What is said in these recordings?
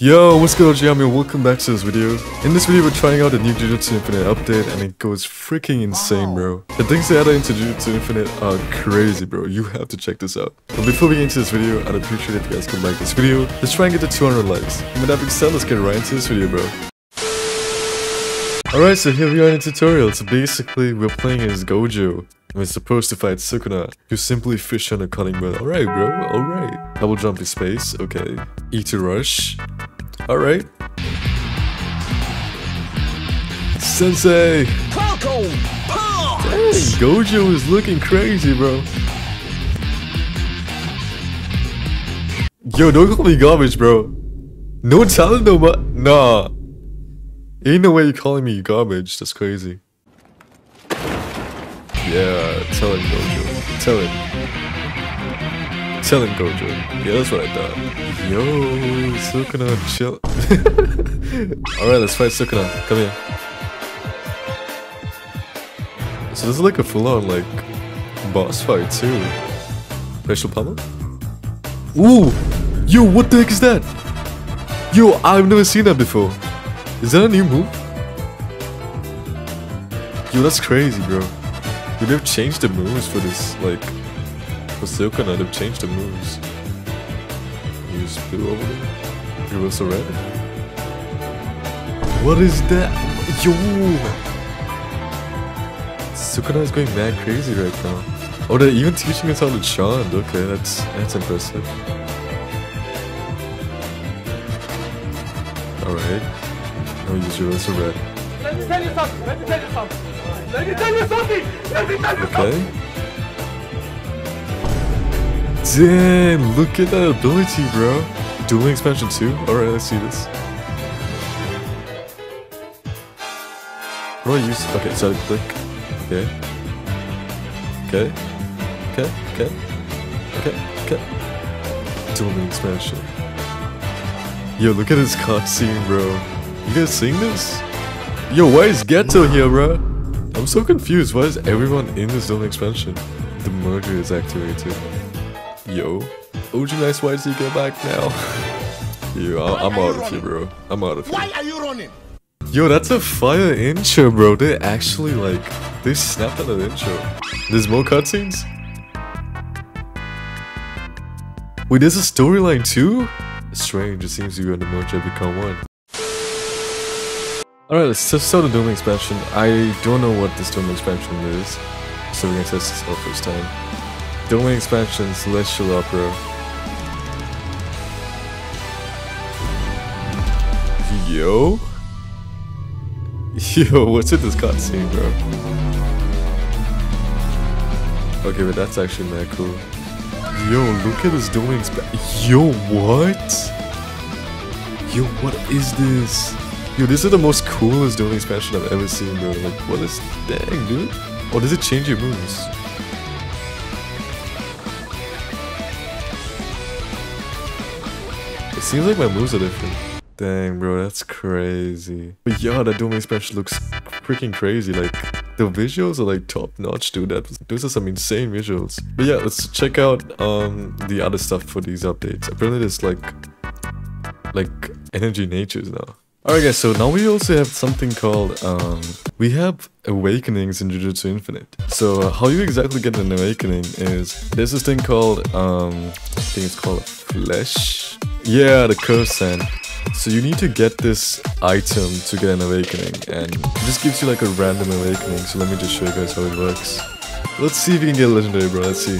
Yo, what's good Ojami? Welcome back to this video. In this video, we're trying out the new Jujutsu Infinite update and it goes freaking insane, bro. The things they added into Jujutsu Infinite are crazy, bro. You have to check this out. But before we get into this video, I'd appreciate if you guys could like this video. Let's try and get to 200 likes. And with that being said, let's get right into this video, bro. Alright, so here we are in the tutorial. So basically, we're playing as Gojo. And we're supposed to fight Sukuna, who simply fish on a cutting board. Alright, bro, alright. Double jump in space, okay. E to rush. Alright. Sensei! Falcon Punch! Dang, Gojo is looking crazy, bro. Yo, don't call me garbage, bro. No talent, no but nah. Ain't no way you're calling me garbage. That's crazy. Yeah, tell him Gojo. Tell him. Him Gojo. Yeah, that's what I thought. Yo, Sukuna, chill. Alright, let's fight Sukuna. Come here. So this is like a full-on like boss fight too. Racial pummel? Ooh! Yo, what the heck is that? Yo, I've never seen that before. Is that a new move? Yo, that's crazy, bro. Yo, they've changed the moves for this, like, for Sukuna, they've changed the moves. Use blue over there. Reverse red. What is that? Yo! Sukuna is going mad crazy right now. Oh, they're even teaching us how to chant. Okay, that's that's impressive. Alright. Now use reverse red. Let me tell you something. Let me tell you something. Let me tell you something. Let me tell you something. Okay. Damn, look at that ability, bro. Domain expansion 2? Alright, let's see this. What do I use? Okay, so click. Okay. Okay. Okay, okay. Okay, okay. Domain expansion. Yo, look at this cutscene, bro. You guys seeing this? Yo, why is Geto here, bro? I'm so confused. Why is everyone in this domain expansion? The merger is activated. Yo. OG Nice, why does he get back now? Yo, I- I'm out of here, bro. I'm out of here. Why are you running? Yo, that's a fire intro, bro. They actually, like, they snapped on that intro. There's more cutscenes? Wait, there's a storyline too? Strange, it seems you and the merger become one. Alright, let's test out the Doom expansion. I don't know what this Doom expansion is, so we're gonna test this out first time. Doom expansion Celestial Opera. Yo? Yo, what's with this cutscene, bro? Okay, but that's actually mad cool. Yo, look at this Doom expansion. Yo, what? Yo, what is this? Yo, this is the most coolest Doom expansion I've ever seen, bro. Like, what is... Dang, dude. Oh, does it change your moves? It seems like my moves are different. Dang, bro, that's crazy. But yeah, that Doom expansion looks freaking crazy. Like, the visuals are like top notch, dude. That those are some insane visuals. But yeah, let's check out um the other stuff for these updates. Apparently, there's like like energy natures now. Alright guys, so now we also have something called, um, we have awakenings in Jujutsu Infinite. So uh, how you exactly get an awakening is, there's this thing called, um, I think it's called flesh? Yeah, the curse sand. So you need to get this item to get an awakening, and it just gives you like a random awakening, so let me just show you guys how it works. Let's see if we can get a legendary, bro, let's see.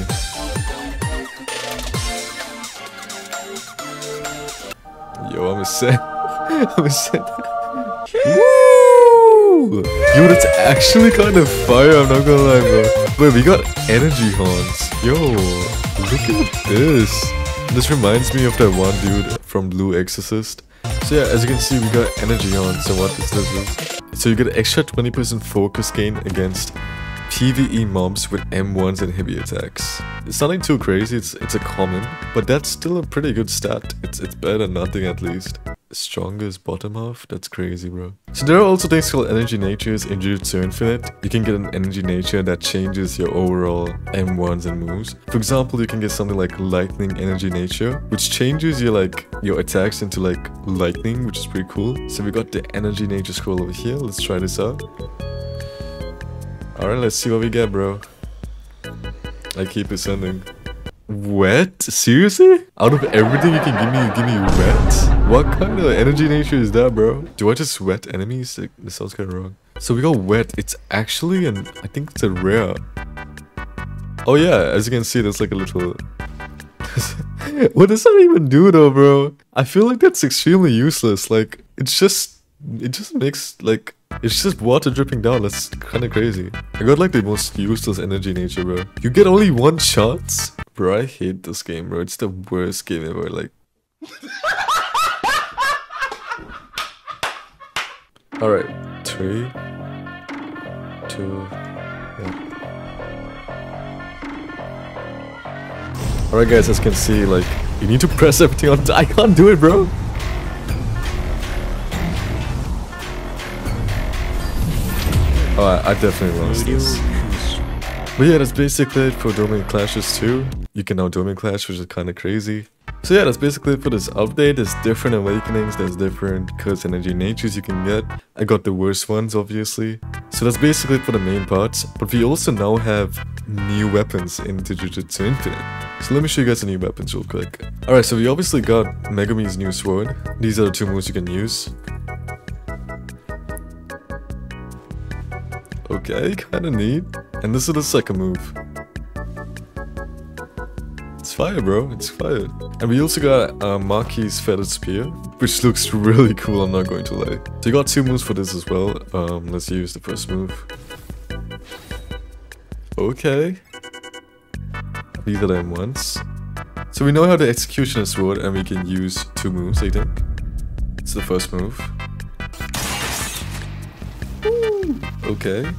Yo, I'm a set. I'm a set. Woo! Yo, that's actually kind of fire, I'm not gonna lie, bro. Wait, we got energy horns. Yo, look at this. This reminds me of that one dude from Blue Exorcist. So yeah, as you can see, we got energy on, So what this is, so you get extra 20% focus gain against PvE mobs with M1s and heavy attacks. It's nothing too crazy, it's it's a common, but that's still a pretty good stat. It's it's better than nothing at least. Strongest bottom half. That's crazy, bro. So there are also things called energy natures in Jujutsu Infinite. You can get an energy nature that changes your overall M1s and moves. For example, you can get something like lightning energy nature, which changes your like your attacks into like lightning, which is pretty cool. So we got the energy nature scroll over here. Let's try this out. Alright, let's see what we get, bro. I keep ascending. Wet? Seriously? Out of everything you can give me, you give me wet? What kind of energy nature is that, bro? Do I just wet enemies? This sounds kind of wrong. So we got wet. It's actually an, I think it's a rare. Oh yeah, as you can see, there's like a little... what does that even do though, bro? I feel like that's extremely useless. Like, it's just, it just makes like, it's just water dripping down. That's kind of crazy. I got like the most useless energy nature, bro. You get only one chance? Bro, I hate this game, bro. It's the worst game ever. Like, alright. Three, two, one. Alright, guys, as you can see, like, you need to press everything on. I can't do it, bro. Oh, I, I definitely lost this. But yeah, that's basically it for Domain Clashes 2. You can now do Domain Clash, which is kind of crazy. So yeah, that's basically it for this update. There's different awakenings, there's different curse energy natures you can get. I got the worst ones, obviously. So that's basically it for the main parts. But we also now have new weapons in Jujutsu Infinite. So let me show you guys the new weapons real quick. Alright, so we obviously got Megumi's new sword. These are the two moves you can use. Okay, kinda neat. And this is the second move. Fire, bro. It's fire. And we also got uh, Maki's Feathered Spear, which looks really cool, I'm not going to lie. So you got two moves for this as well. Um, let's use the first move. Okay. Are them once. So we know how the Executioner Sword, and we can use two moves, I think. It's the first move. Okay.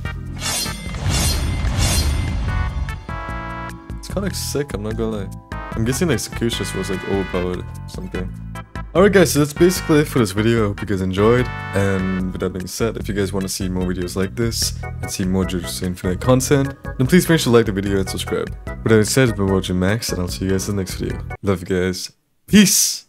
It's kind of sick, I'm not gonna lie. I'm guessing the Executionist was like overpowered something. Alright guys, so that's basically it for this video. I hope you guys enjoyed. And with that being said, if you guys want to see more videos like this and see more Jujutsu Infinite content, then please make sure to like the video and subscribe. With that being said, I've been watching Max, and I'll see you guys in the next video. Love you guys. Peace!